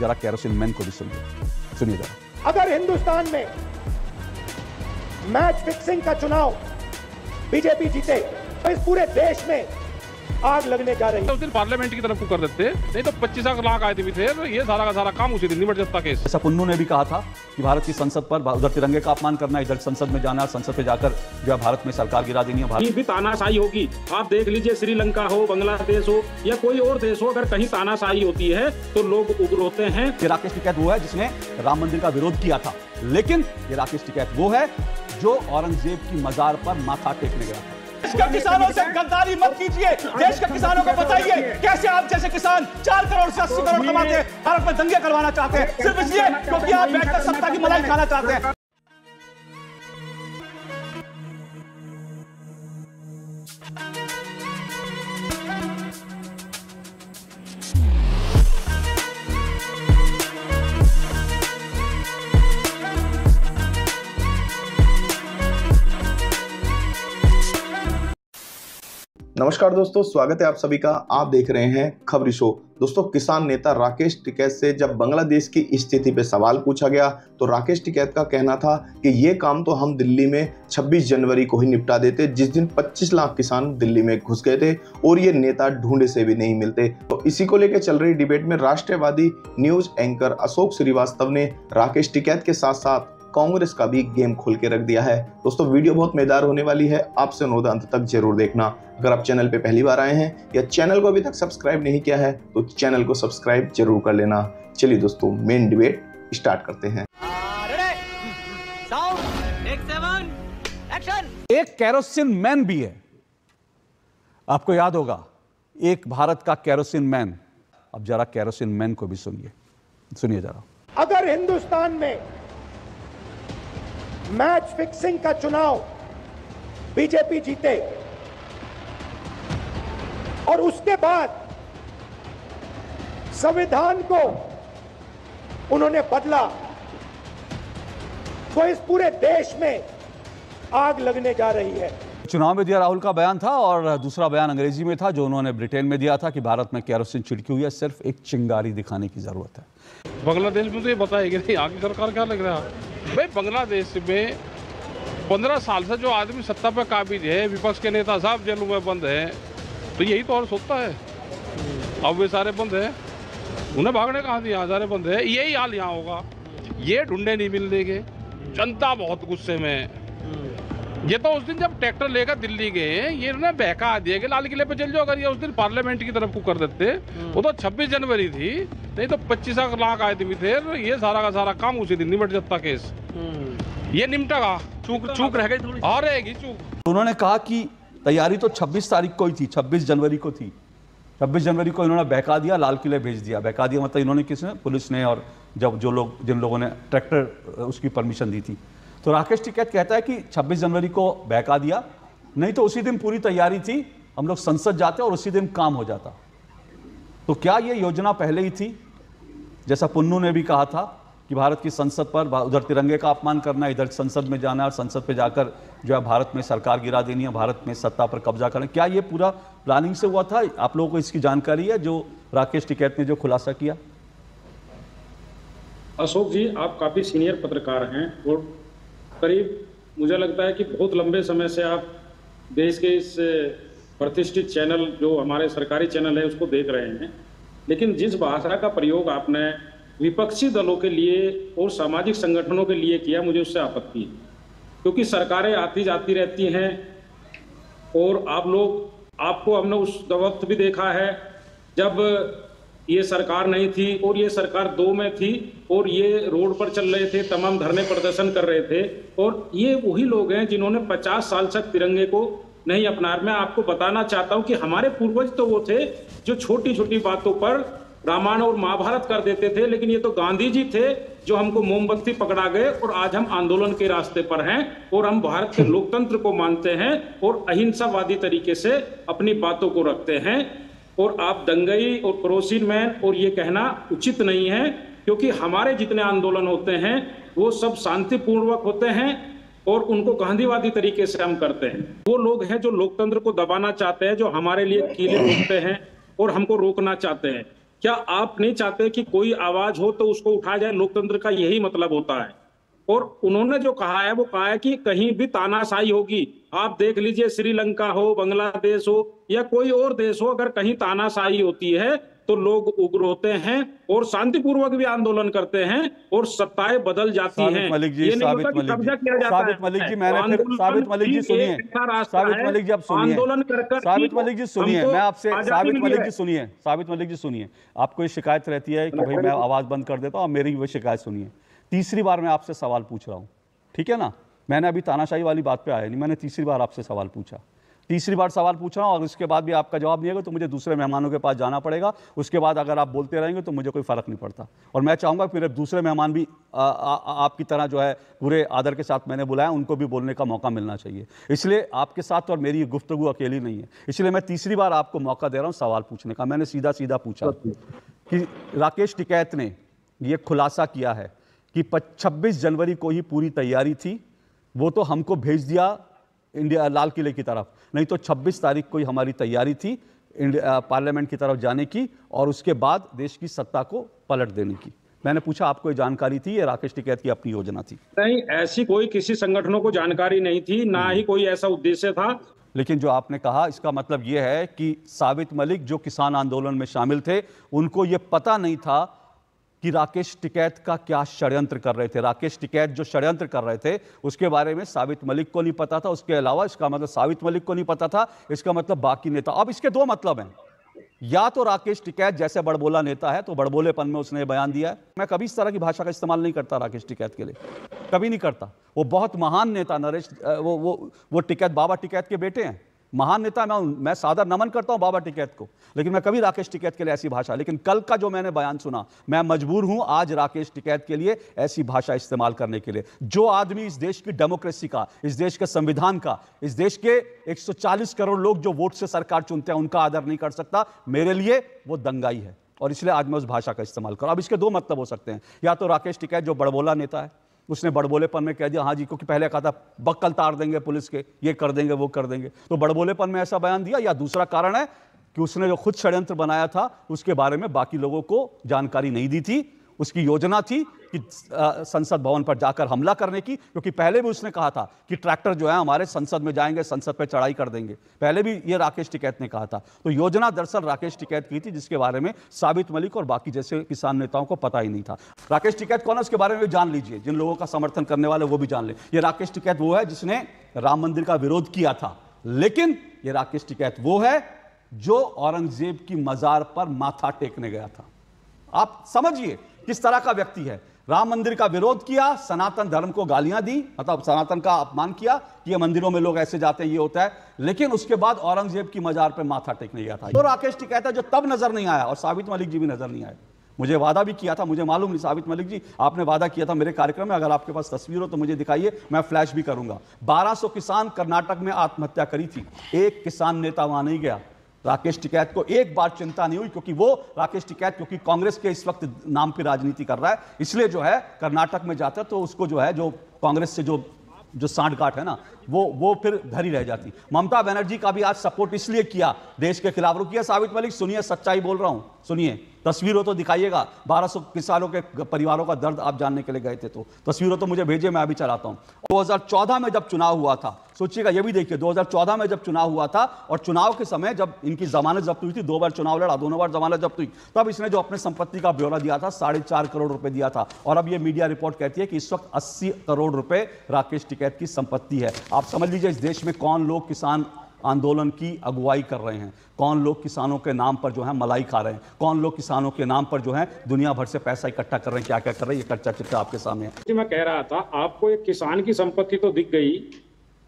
जरा kerosene man को भी सुनिए सुनिए जरा। अगर हिंदुस्तान में मैच फिक्सिंग का चुनाव बीजेपी जीते तो इस पूरे देश में आग लगने जा रही। है उस दिन पार्लियामेंट की तरफ़ को कर देते। नहीं तो पच्चीस लाख आदमी थे तो ये सारा का सारा काम उसी दिन निपट जाता केस। जैसा पुन्नू ने भी कहा था कि भारत की संसद पर उधर तिरंगे का अपमान करना इधर संसद में जाना संसद पे जाकर जो है भारत में सरकार गिरा देनी है भारत भी तानाशाही होगी। आप देख लीजिए श्रीलंका हो बांग्लादेश हो या कोई और देश हो अगर कहीं तानाशाही होती है तो लोग उग्र होते हैं। ये राकेश टिकैत वो है जिसने राम मंदिर का विरोध किया था। लेकिन ये राकेश टिकैत वो है जो औरंगज़ेब की मजार पर माथा टेकने गया था। देश के किसानों से गद्दारी मत कीजिए। देश के किसानों को बताइए, कैसे आप जैसे किसान चार करोड़ से अस्सी करोड़ कमाते हैं, भारत में दंगे करवाना चाहते हैं। सिर्फ़ इसलिए क्योंकि आप बैठकर सत्ता की मलाई खाना चाहते हैं। नमस्कार दोस्तों, स्वागत है आप सभी का। आप देख रहे हैं खबरी शो। दोस्तों, किसान नेता राकेश टिकैत से जब बांग्लादेश की स्थिति पे सवाल पूछा गया तो राकेश टिकैत का कहना था कि ये काम तो हम दिल्ली में 26 जनवरी को ही निपटा देते, जिस दिन 25 लाख किसान दिल्ली में घुस गए थे और ये नेता ढूंढे से भी नहीं मिलते। तो इसी को लेकर चल रही डिबेट में राष्ट्रवादी न्यूज़ एंकर अशोक श्रीवास्तव ने राकेश टिकैत के साथ साथ कांग्रेस का भी गेम खोल के रख दिया है। दोस्तों वीडियो बहुत मज़ेदार होने वाली है। आपसे अनुरोध अंत तक ज़रूर देखना। अगर आप चैनल पे पहली बार आए हैं या चैनल को अभी तक सब्सक्राइब नहीं किया है तो चैनल को सब्सक्राइब ज़रूर कर लेना। चलिए दोस्तों मेन डिबेट स्टार्ट करते हैं। एक कैरोसिन मैन भी है। आपको याद होगा एक भारत का कैरोसिन मैन अब जरा कैरोसिन मैन को भी सुनिए। सुनिए जरा। अगर हिंदुस्तान में मैच फिक्सिंग का चुनाव। बीजेपी जीते। और उसके बाद संविधान को उन्होंने बदला। तो इस पूरे देश में आग लगने जा रही है। चुनाव में दिया राहुल का बयान था और दूसरा बयान अंग्रेज़ी में था जो उन्होंने ब्रिटेन में दिया था कि भारत में कैरोसिन छिड़की हुई है, सिर्फ़ एक चिंगारी दिखाने की ज़रूरत है। बांग्लादेश में तो ये बताएगी नहीं आगे सरकार क्या लग रहा है? भाई, बांग्लादेश में पंद्रह साल से जो आदमी सत्ता पर काबिज है, विपक्ष के नेता साहब जेलों में बंद है तो यही तो और सोचता है। अब वे सारे बंद है। उन्हें भागने कहाँ दिया? सारे बंद है। यही हाल यहाँ होगा। ये ढूंढे नहीं मिल देंगे जनता बहुत गुस्से में ये तो उस दिन जब ट्रैक्टर लेकर दिल्ली गए ये उन्हें बहका दिया कि लाल किले पे चल जाओ अगर ये उस दिन पार्लियामेंट की तरफ़ को कर देते। वो तो 26 जनवरी थी नहीं तो 25 लाख आदमी थे तो ये सारा का सारा काम उसी दिन निपट जाता केस। ये निपटेगा चूक चूक रह गई थोड़ी। और रहेगी चूक। उन्होंने कहा कि तैयारी तो 26 तारीख को ही थी 26 जनवरी को थी। 26 जनवरी को इन्होंने बहका दिया लाल किले भेज दिया। बहका दिया मतलब इन्होंने किसने? पुलिस ने और जब जो लोग जिन लोगों ने ट्रैक्टर उसकी परमिशन दी थी। तो राकेश टिकैत कहता है कि 26 जनवरी को बहका दिया, नहीं तो उसी दिन पूरी तैयारी थी, हम लोग संसद जाते और उसी दिन काम हो जाता। तो क्या ये योजना पहले ही थी? जैसा पुन्नू ने भी कहा था कि भारत की संसद पर उधर तिरंगे का अपमान करना, इधर संसद में जाना और संसद पे जाकर जो है भारत में सरकार गिरा देनी है, भारत में सत्ता पर कब्जा करना क्या ये पूरा प्लानिंग से हुआ था? आप लोगों को इसकी जानकारी है जो राकेश टिकैत ने जो खुलासा किया? अशोक जी, आप काफ़ी सीनियर पत्रकार हैं और करीब मुझे लगता है कि बहुत लंबे समय से आप देश के इस प्रतिष्ठित चैनल, जो हमारे सरकारी चैनल है, उसको देख रहे हैं। लेकिन जिस भाषा का प्रयोग आपने विपक्षी दलों के लिए और सामाजिक संगठनों के लिए किया, मुझे उससे आपत्ति है। क्योंकि सरकारें आती जाती रहती हैं, और आप लोग, आपको हमने उस वक्त भी देखा है, जब ये सरकार नहीं थी और ये सरकार दो में थी और ये रोड पर चल रहे थे, तमाम धरने प्रदर्शन कर रहे थे और ये वही लोग हैं जिन्होंने 50 साल तक तिरंगे को नहीं अपना मैं आपको बताना चाहता हूँ कि हमारे पूर्वज तो वो थे जो छोटी छोटी बातों पर रामायण और महाभारत कर देते थे, लेकिन ये तो गांधी जी थे जो हमको मोमबत्ती पकड़ा गए और आज हम आंदोलन के रास्ते पर हैं और हम भारत के लोकतंत्र को मानते हैं और अहिंसावादी तरीके से अपनी बातों को रखते हैं। और आप दंगई और क्रोसिन मैन और ये कहना उचित नहीं है, क्योंकि हमारे जितने आंदोलन होते हैं, वो सब शांतिपूर्वक होते हैं और उनको गांधीवादी तरीके से हम करते हैं। वो लोग हैं जो लोकतंत्र को दबाना चाहते हैं, जो हमारे लिए कीले रोकते हैं और हमको रोकना चाहते हैं। क्या आप नहीं चाहते कि कोई आवाज़ हो तो उसको उठाया जाए? लोकतंत्र का यही मतलब होता है। और उन्होंने जो कहा है वो कहा है कि कहीं भी तानाशाही होगी। आप देख लीजिए श्रीलंका हो बांग्लादेश हो या कोई और देश हो अगर कहीं तानाशाही होती है तो लोग उग्र होते हैं और शांतिपूर्वक भी आंदोलन करते हैं और सत्ताएँ बदल जाती हैं। मलिक जी साबित मलिक जी। साबित मलिक जी मैंने फिर साबित मलिक जी सुनिए। साबित मलिक जी आप सुनिए। आंदोलन कर कर साबित मलिक जी सुनिए। मैं आपसे साबित मलिक जी सुनिए। साबित मलिक जी सुनिए। आपको ये शिकायत रहती है कि भाई मैं आवाज़ बंद कर देता हूँ और मेरी वो शिकायत सुनिए। तीसरी बार मैं आपसे सवाल पूछ रहा हूँ। ठीक है ना? मैंने अभी तानाशाही वाली बात पे आया नहीं मैंने तीसरी बार आपसे सवाल पूछा। तीसरी बार सवाल पूछ रहा हूँ और उसके बाद भी आपका जवाब नहीं आएगा तो मुझे दूसरे मेहमानों के पास जाना पड़ेगा। उसके बाद अगर आप बोलते रहेंगे तो मुझे कोई फ़र्क नहीं पड़ता। और मैं चाहूँगा फिर दूसरे मेहमान भी आ, आ, आ, आपकी तरह जो है पूरे आदर के साथ मैंने बुलाया उनको भी बोलने का मौका मिलना चाहिए। इसलिए आपके साथ और मेरी ये गुफ्तगु अकेली नहीं है। इसलिए मैं तीसरी बार आपको मौका दे रहा हूँ सवाल पूछने का। मैंने सीधा सीधा पूछा कि राकेश टिकैत ने ये खुलासा किया है कि छब्बीस जनवरी को ही पूरी तैयारी थी। वो तो हमको भेज दिया इंडिया लाल किले की तरफ़। नहीं तो 26 तारीख को ही हमारी तैयारी थी पार्लियामेंट की तरफ़ जाने की और उसके बाद देश की सत्ता को पलट देने की। मैंने पूछा आपको ये जानकारी थी? ये राकेश टिकैत की अपनी योजना थी। नहीं ऐसी कोई किसी संगठनों को जानकारी नहीं थी ना ही कोई ऐसा उद्देश्य था। लेकिन जो आपने कहा इसका मतलब यह है कि साबित मलिक जो किसान आंदोलन में शामिल थे उनको ये पता नहीं था कि राकेश टिकैत का क्या षड्यंत्र कर रहे थे। राकेश टिकैत जो षड्यंत्र कर रहे थे, उसके बारे में साबित मलिक को नहीं पता था। उसके अलावा इसका मतलब साबित मलिक को नहीं पता था। इसका मतलब बाकी नेता। अब इसके दो मतलब हैं। या तो राकेश टिकैत जैसे बड़बोला नेता है तो बड़बोलेपन में उसने बयान दिया है। मैं कभी इस तरह की भाषा का इस्तेमाल नहीं करता राकेश टिकैत के लिए। कभी नहीं करता। वो बहुत महान नेता नरेश वो वो वो टिकैत, बाबा टिकैत के बेटे हैं। महान नेता, मैं मैं सादर नमन करता हूँ बाबा टिकैत को, लेकिन मैं कभी राकेश टिकैत के लिए ऐसी भाषा, लेकिन कल का जो मैंने बयान सुना, मैं मजबूर हूँ आज राकेश टिकैत के लिए ऐसी भाषा इस्तेमाल करने के लिए। जो आदमी इस देश की डेमोक्रेसी का, इस देश के संविधान का, इस देश के 140 करोड़ लोग जो वोट से सरकार चुनते हैं, उनका आदर नहीं कर सकता, मेरे लिए वो दंगाई है। और इसलिए आज मैं उस भाषा का इस्तेमाल करूँ। अब इसके दो मतलब हो सकते हैं। या तो राकेश टिकैत जो बड़बोला नेता है उसने बड़बोलेपन में कह दिया हाँ जी, क्योंकि पहले कहा था, बक्कल तार देंगे पुलिस के, ये कर देंगे, वो कर देंगे। तो बड़बोलेपन में ऐसा बयान दिया, या दूसरा कारण है कि उसने जो खुद षड्यंत्र बनाया था, उसके बारे में बाकी लोगों को जानकारी नहीं दी थी। उसकी योजना थी कि संसद भवन पर जाकर हमला करने की, क्योंकि पहले भी उसने कहा था कि ट्रैक्टर जो है हमारे संसद में जाएँगे, संसद पर चढ़ाई कर देंगे। पहले भी ये राकेश टिकैत ने कहा था। तो योजना दरअसल राकेश टिकैत की थी, जिसके बारे में साबित मलिक और बाकी जैसे किसान नेताओं को पता ही नहीं था। राकेश टिकैत कौन है, उसके बारे में भी जान लीजिए। जिन लोगों का समर्थन करने वाले वो भी जान ले। ये राकेश टिकैत वो है जिसने राम मंदिर का विरोध किया था। लेकिन ये राकेश टिकैत वो है जो औरंगज़ेब की मजार पर माथा टेकने गया था। आप समझिए किस तरह का व्यक्ति है? राम मंदिर का विरोध किया, सनातन धर्म को गालियाँ दी मतलब सनातन का अपमान किया कि ये मंदिरों में लोग ऐसे जाते हैं, ये होता है। लेकिन उसके बाद औरंगज़ेब की मजार पर माथा टेकने गया था। तो राकेश टिकैत जो तब नज़र नहीं आया, और साबित मलिक जी भी नज़र नहीं आए। मुझे वादा भी किया था, मुझे मालूम नहीं साबित मलिक जी, आपने वादा किया था मेरे कार्यक्रम में, अगर आपके पास तस्वीर हो तो मुझे दिखाइए, मैं फ्लैश भी करूँगा। 1200 किसान कर्नाटक में आत्महत्या करी थी। एक किसान नेता वहाँ नहीं गया। राकेश टिकैत को एक बार चिंता नहीं हुई, क्योंकि वो राकेश टिकैत, क्योंकि कांग्रेस के इस वक्त नाम पर राजनीति कर रहा है। इसलिए जो है, कर्नाटक में जाता है तो उसको जो है, जो कांग्रेस से जो जो सांठगांठ है ना वो वो फिर धरी रह जाती। ममता बनर्जी का भी आज सपोर्ट इसलिए किया, देश के खिलाफ। रुकिए साबित मलिक, सुनिए, सच्चाई बोल रहा हूँ। सुनिए, तस्वीरों तो दिखाइएगा। 1200 किसानों के परिवारों का दर्द आप जानने के लिए गए थे तो। तस्वीरों तो मुझे भेजिए, मैं अभी चलाता हूँ। 2014 में जब चुनाव हुआ था, सोचिएगा, ये भी देखिए 2014 में जब चुनाव हुआ था और चुनाव के समय जब इनकी जमानत जब्त हुई थी, दो बार चुनाव लड़ा, दोनों बार जमानत जब्त हुई, तब इसने जो अपने संपत्ति का ब्यौरा दिया था, साढ़े चार करोड़ रुपए दिया था। और अब ये मीडिया रिपोर्ट कहती है कि इस वक्त अस्सी करोड़ रुपए राकेश टिकैत की संपत्ति है। आप समझ लीजिए, इस देश में कौन लोग किसान आंदोलन की अगुवाई कर रहे हैं? कौन लोग किसानों के नाम पर जो है मलाई खा रहे हैं? कौन लोग किसानों के नाम पर जो है दुनिया भर से पैसा इकट्ठा कर रहे हैं? क्या क्या कर रहे हैं? ये कच्चा चिट्ठा आपके सामने है। मैं कह रहा था, आपको एक किसान की संपत्ति तो दिख गई।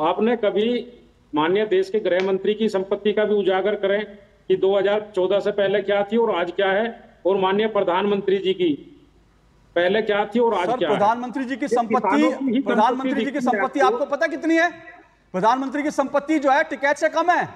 आपने कभी माननीय देश के गृह मंत्री की संपत्ति का भी उजागर करें कि 2014 से पहले क्या थी और आज क्या है? और माननीय प्रधानमंत्री जी की पहले क्या थी और आज सर क्या प्रधानमंत्री जी की संपत्ति प्रधानमंत्री जी की संपत्ति आपको। पता कितनी है? प्रधानमंत्री की संपत्ति जो है टिकैत से कम है।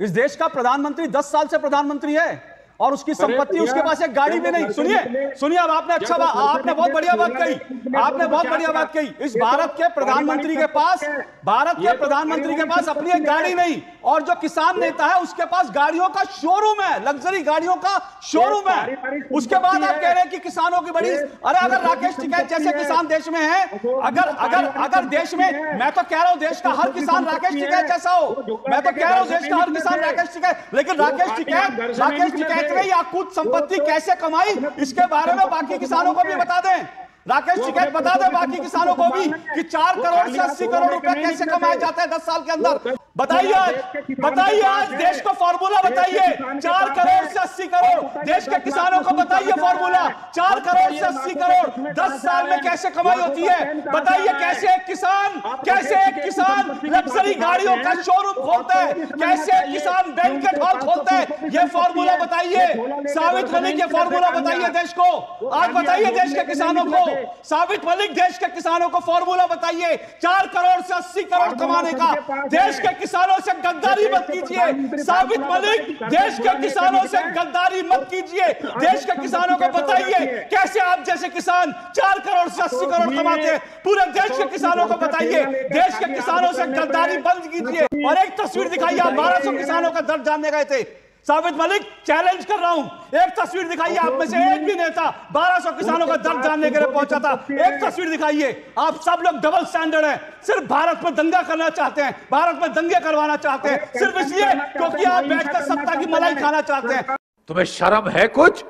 इस देश का प्रधानमंत्री 10 साल से प्रधानमंत्री है। और उसकी संपत्ति उसके पास एक गाड़ी भी नहीं। सुनिए सुनिए अब आपने अच्छा जब वो बा- घर से आपने बहुत बढ़िया बात तो कही। आपने बहुत बढ़िया बात कही। इस तो भारत के प्रधानमंत्री के पास भारत के तो प्रधानमंत्री के पास अपनी एक गाड़ी नहीं और जो किसान नेता है उसके पास गाड़ियों का शोरूम है लग्जरी गाड़ियों का शोरूम है। उसके बाद आप कह रहे हैं कि किसानों की बड़ी अरे अगर राकेश टिकैत जैसे किसान देश में है अगर अगर अगर देश में मैं तो कह रहा हूँ देश का हर किसान राकेश टिकैत जैसा हो। मैं तो कह रहा हूँ देश का हर किसान राकेश टिकैत। लेकिन राकेश टिकैत राकेश टिकैत थे। ने याकूत संपत्ति तो कैसे कमाई? इसके बारे में बाकी किसानों को भी बता दें। राकेश टिकैत बता दें बाकी किसानों को भी कि चार करोड़ से अस्सी करोड़ रुपए कैसे कमाए जाते हैं दस साल के अंदर? बताइए आज बताइए आज देश को फॉर्मूला बताइए। चार करोड़। से अस्सी करोड़। देश के किसानों को बताइए फॉर्मूला चार करोड़ से अस्सी करोड़। दस साल में कैसे कमाई होती है? बताइए? कैसे एक किसान कैसे एक किसान लग्जरी गाड़ियों का। शोरूम खोलता है। कैसे किसान बैंकेट कि हॉल खोलता है? तो ये फॉर्मूला बताइए। साबित मलिक ये फॉर्मूला बताइए देश को। आज बताइए देश के किसानों को। साबित मलिक देश के किसानों को फॉर्मूला बताइए। चार करोड़ से अस्सी करोड़ कमाने का। देश के किसानों से गद्दारी मत कीजिए। साबित मलिक देश के किसानों से गद्दारी मत कीजिए। देश के किसानों को बताइए कैसे आप जैसे किसान चार करोड़ से अस्सी करोड़ कमाते हैं। पूरे देश के किसानों को बताइए। देश के किसानों से गद्दारी बंद कीजिए और एक तस्वीर दिखाइए आप बारह सौ किसानों का दर्द जानने गए थे। साबित मलिक चैलेंज कर रहा हूँ। एक तस्वीर दिखाइए आप में से एक भी नेता 1200 किसानों का दर्द जानने के लिए पहुँचा था। एक तस्वीर दिखाइए। आप सब लोग डबल स्टैंडर्ड हैं। सिर्फ़ भारत में दंगा करना चाहते हैं। भारत में दंगे करवाना चाहते हैं। सिर्फ़ इसलिए क्योंकि आप बैठकर सत्ता की मलाई खाना चाहते हैं। तुम्हें शर्म है कुछ?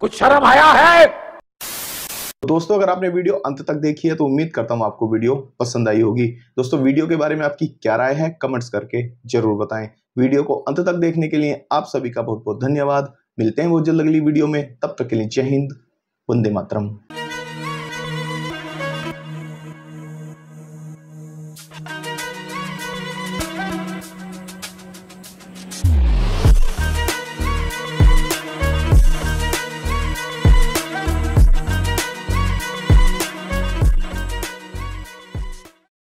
कुछ शर्म आया है? दोस्तों, अगर आपने वीडियो अंत तक देखी है तो उम्मीद करता हूँ आपको वीडियो पसंद आई होगी। दोस्तों, वीडियो के बारे में आपकी क्या राय है, कमेंट्स करके ज़रूर बताएँ। वीडियो को अंत तक देखने के लिए आप सभी का बहुत बहुत धन्यवाद। मिलते हैं बहुत जल्द अगली वीडियो में। तब तक के लिए जय हिंद, वंदे मातरम।